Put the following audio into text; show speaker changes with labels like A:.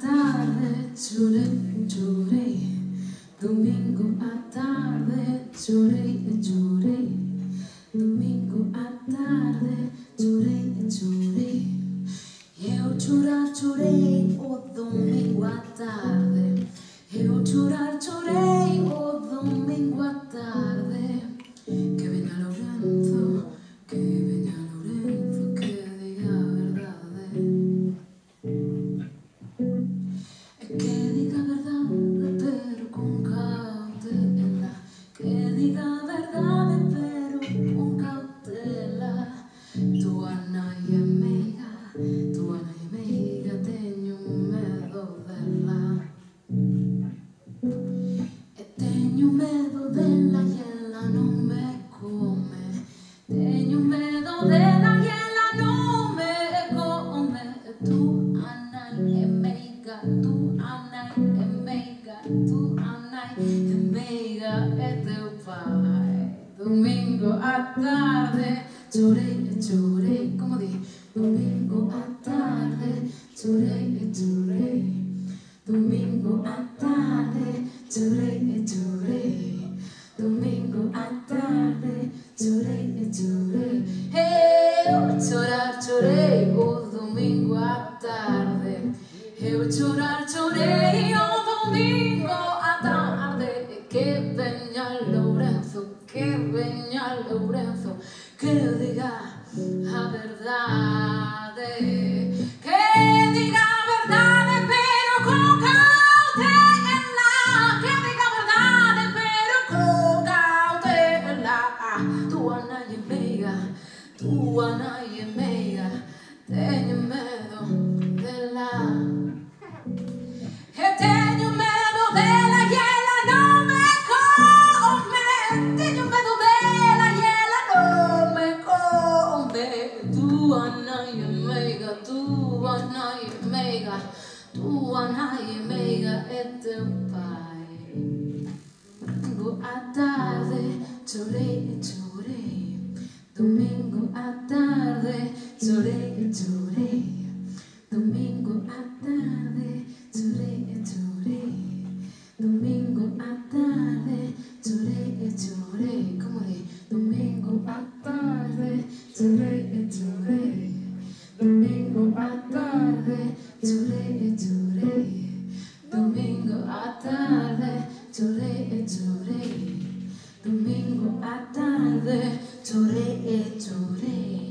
A: tarde lloré, lloré. Domingo a tarde lloré, lloré. Domingo a tarde lloré, lloré. Eu chorar, chorei Domingo à tarde, e chorei, como di? Domingo à tarde, e chorei. Domingo à tarde, e chorei. Domingo à tarde, e chorei. Eu chorar, chorei o domingo à tarde. Eu chorar, chorei o domingo veña Lourenzo que diga a verdade que diga a verdade pero con cautela. Que diga a verdade pero con cautela. Tua nai meiga tua nai meiga teño medo nai é meiga. Tua nai é meiga é teu pai. Domingo à tarde, chorei e chorei. Domingo à tarde, chorei e chorei. Domingo à tarde, chorei e chorei. Domingo à tarde, chorei e chorei. Como di? Domingo à tarde, chorei e Tore, tore, domingo à tarde, tore, tore.